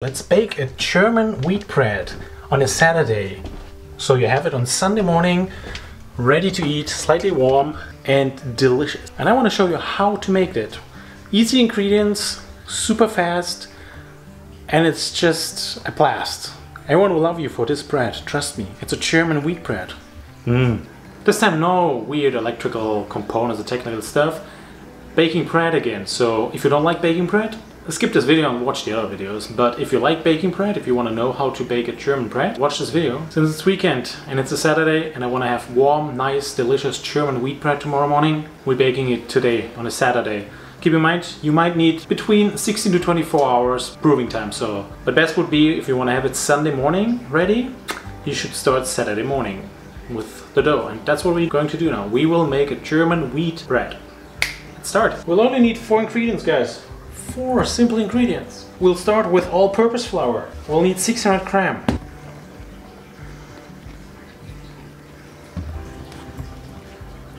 Let's bake a German wheat bread on a Saturday. So you have it on Sunday morning, ready to eat, slightly warm and delicious. And I want to show you how to make it. Easy ingredients, super fast, and it's just a blast. Everyone will love you for this bread, trust me. It's a German wheat bread. Mmm. This time no weird electrical components or technical stuff. Baking bread again, so if you don't like baking bread, skip this video and watch the other videos. But if you like baking bread, if you want to know how to bake a German bread, watch this video. Since it's weekend and it's a Saturday and I want to have warm, nice, delicious German wheat bread tomorrow morning, we're baking it today on a Saturday. Keep in mind, you might need between 16 to 24 hours brewing time. So the best would be if you want to have it Sunday morning ready, you should start Saturday morning with the dough. And that's what we're going to do now. We will make a German wheat bread. Let's start. We'll only need four ingredients, guys four simple ingredients. We'll start with all-purpose flour. We'll need 600 gram.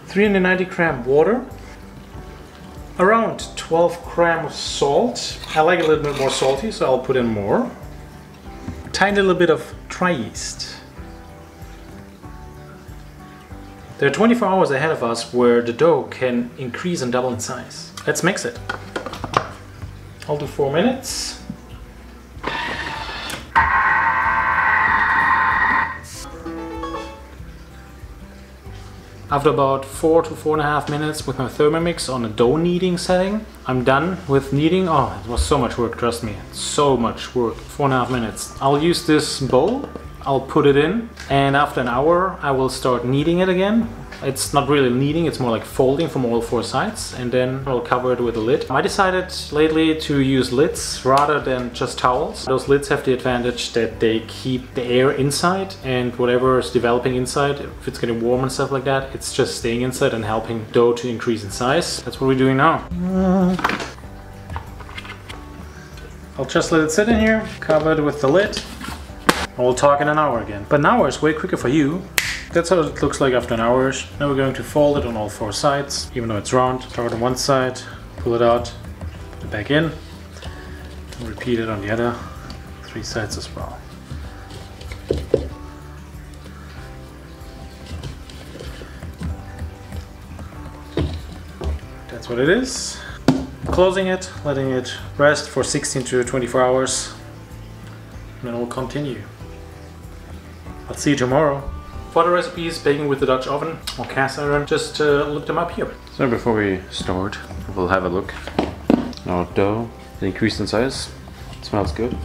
Three hundred ninety gram water, around 12 gram of salt. I like a little bit more salty, so I'll put in more. Tiny little bit of dry yeast. There are 24 hours ahead of us where the dough can increase and double in size. Let's mix it. I'll do four minutes. After about four to four and a half minutes with my Thermomix on a dough kneading setting, I'm done with kneading. Oh, it was so much work, trust me. So much work. Four and a half minutes. I'll use this bowl, I'll put it in, and after an hour I will start kneading it again it's not really kneading, it's more like folding from all four sides and then I'll cover it with a lid. I decided lately to use lids rather than just towels. Those lids have the advantage that they keep the air inside and whatever is developing inside, if it's getting warm and stuff like that, it's just staying inside and helping dough to increase in size. That's what we're doing now. I'll just let it sit in here, covered with the lid. We'll talk in an hour again. But an hour is way quicker for you that's how it looks like after an hour. Now we're going to fold it on all four sides, even though it's round. Start on one side, pull it out, put it back in, and repeat it on the other three sides as well. That's what it is. Closing it, letting it rest for 16 to 24 hours, and then we'll continue. I'll see you tomorrow. For the recipes, baking with the Dutch oven or cast iron, just uh, look them up here. So before we start, we'll have a look. Our dough increased in size. It smells good.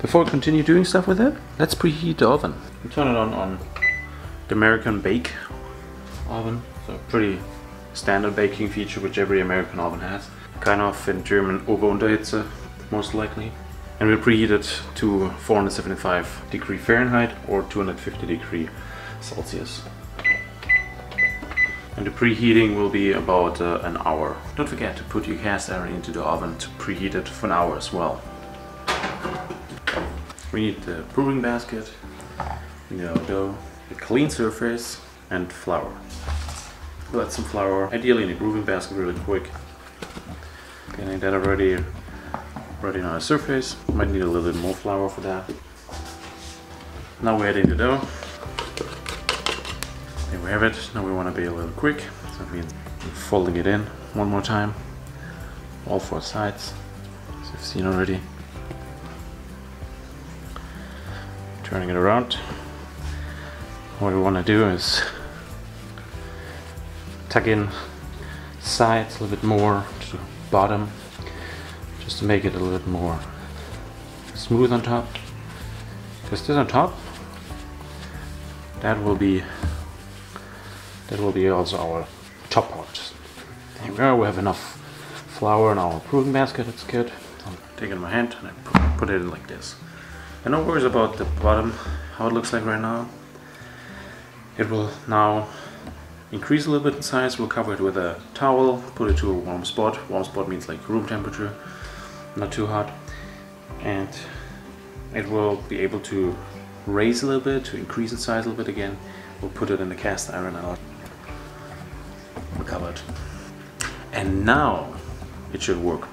Before we continue doing stuff with it, let's preheat the oven. We turn it on on the American Bake oven. So pretty standard baking feature which every American oven has. Kind of in German Ober-Unterhitze, most likely and we'll preheat it to 475 degree Fahrenheit or 250 degree Celsius. And the preheating will be about uh, an hour. Don't forget to put your cast iron into the oven to preheat it for an hour as well. We need the brewing basket, our dough, a clean surface, and flour. We'll add some flour, ideally in a brewing basket really quick. Getting that already Ready on a surface. Might need a little bit more flour for that. Now we're adding the dough. There we have it. Now we want to be a little quick. So we're folding it in one more time. All four sides. As you've seen already. Turning it around. What we want to do is tuck in sides a little bit more to the bottom just to make it a little bit more smooth on top. Because this on top that will be that will be also our top part. There we go we have enough flour in our proving basket. That's good. I'm taking my hand and I put it in like this. And no worries about the bottom how it looks like right now. It will now increase a little bit in size. We'll cover it with a towel put it to a warm spot. Warm spot means like room temperature not too hot and it will be able to raise a little bit to increase in size a little bit again. We'll put it in the cast iron and cover it. And now it should work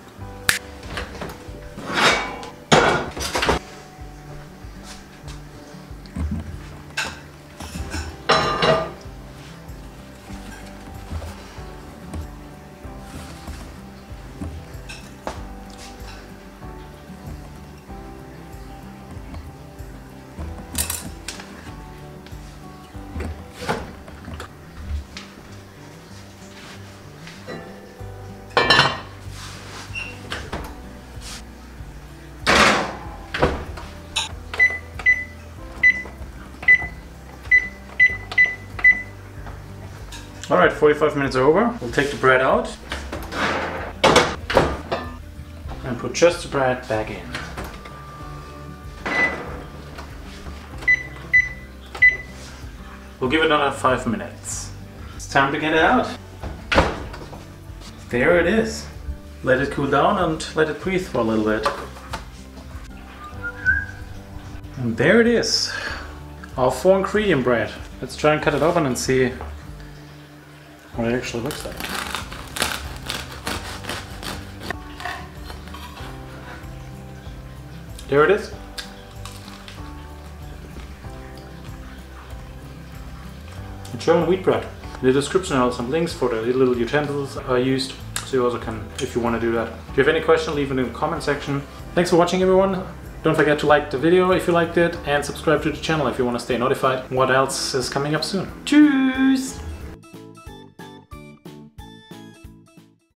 All right, 45 minutes are over. We'll take the bread out and put just the bread back in. We'll give it another five minutes. It's time to get it out. There it is. Let it cool down and let it breathe for a little bit. And there it is. Our four ingredient bread. Let's try and cut it open and see what it actually looks like. There it is. German wheat bread. In the description have some links for the little utensils I used, so you also can, if you want to do that. If you have any question, leave it in the comment section. Thanks for watching everyone. Don't forget to like the video if you liked it and subscribe to the channel if you want to stay notified what else is coming up soon. Tschüss!